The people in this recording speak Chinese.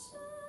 是。